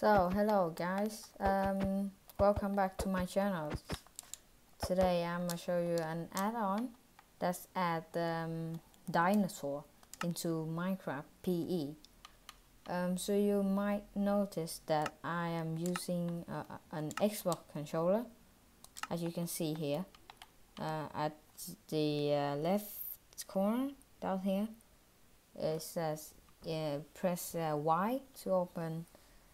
So, hello guys, um, welcome back to my channel. Today I'm gonna show you an add-on that's add um, dinosaur into Minecraft PE. Um, so you might notice that I am using uh, an Xbox controller, as you can see here, uh, at the uh, left corner down here. It says uh, press uh, Y to open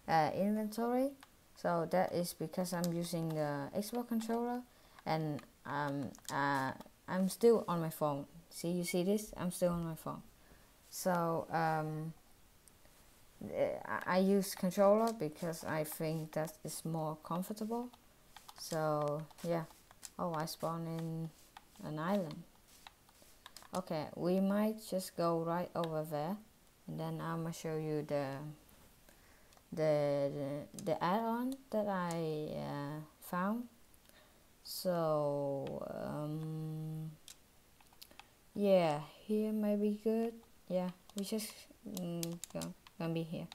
uh, inventory. So that is because I'm using the Xbox controller and um, uh, I'm still on my phone. See you see this? I'm still on my phone. So um, I use controller because I think that is more comfortable. So yeah. Oh I spawn in an island. Okay we might just go right over there and then I'm gonna show you the the the, add-on that I uh, found. So um, yeah here may be good. Yeah we just mm, go, gonna be here.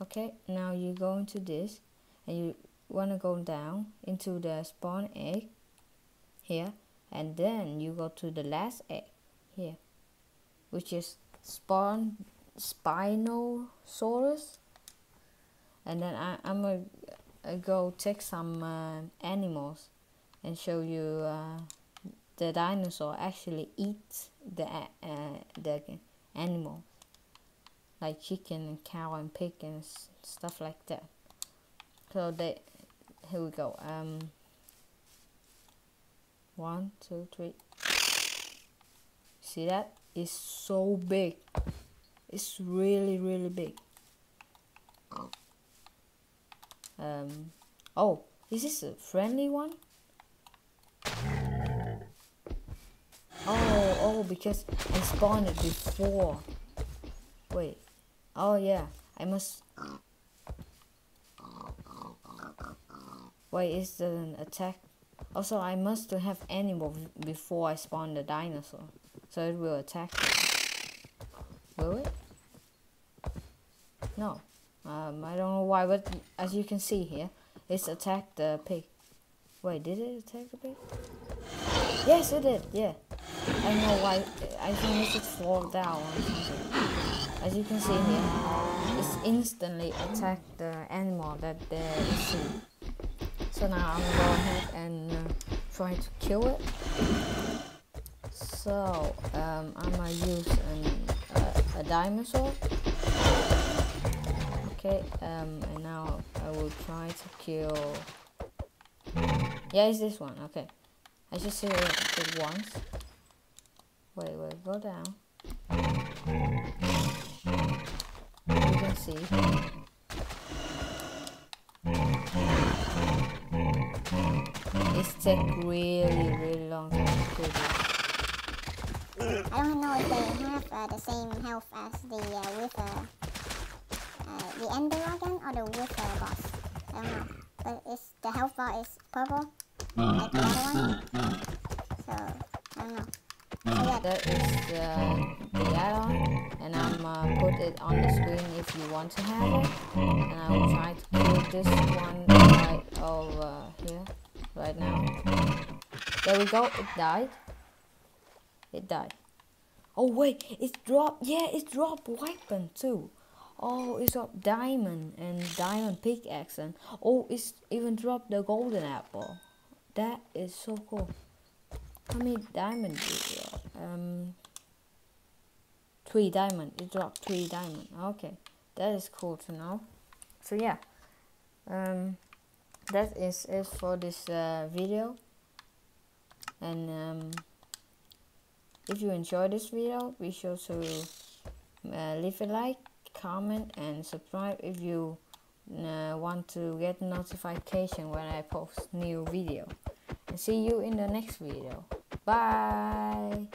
Okay now you go into this and you want to go down into the spawn egg here and then you go to the last egg here which is spawn Spinosaurus and then I, I'm gonna uh, go take some uh, animals and show you uh, the dinosaur actually eats the uh, the animals like chicken and cow and pig and stuff like that. So they here we go um one two three. See that? It's so big. It's really really big um, oh, is this a friendly one? Oh, oh, because I spawned it before. Wait. Oh, yeah. I must... Wait, is there an attack? Also, I must have animal before I spawn the dinosaur. So it will attack. Will it? No. Um, I don't know why, but as you can see here, it's attacked the pig. Wait, did it attack the pig? Yes, it did, yeah. I don't know why, I think it should fall down or something. As you can see here, it's instantly attacked the animal that they see. So now I'm going to go ahead and uh, try to kill it. So, um, I'm gonna use an, uh, a dinosaur Okay, um, and now I will try to kill... Yeah, it's this one, okay. I just hit it once. Wait, wait, go down. You can see. It's take really, really long time to kill this. I don't know if they have uh, the same health as the uh, Wither the Ender Dragon or the Wither boss. I don't know. But it's the health bar is purple, uh, like the other uh, one. Uh, so, I don't know. So yeah. That is uh, the add-on, and I'm uh, put it on the screen if you want to have it. And I will try to put this one right over here, right now. There we go, it died. It died. Oh wait, it's dropped, yeah, it's dropped weapon too. Oh, it's got diamond and diamond pickaxe and oh, it's even dropped the golden apple. That is so cool. How many diamond it drop? Um, three diamond. It dropped three diamond. Okay, that is cool to know. So yeah, um, that is it for this uh, video. And um, if you enjoyed this video, be sure to uh, leave a like comment and subscribe if you uh, want to get notification when I post new video. And see you in the next video. Bye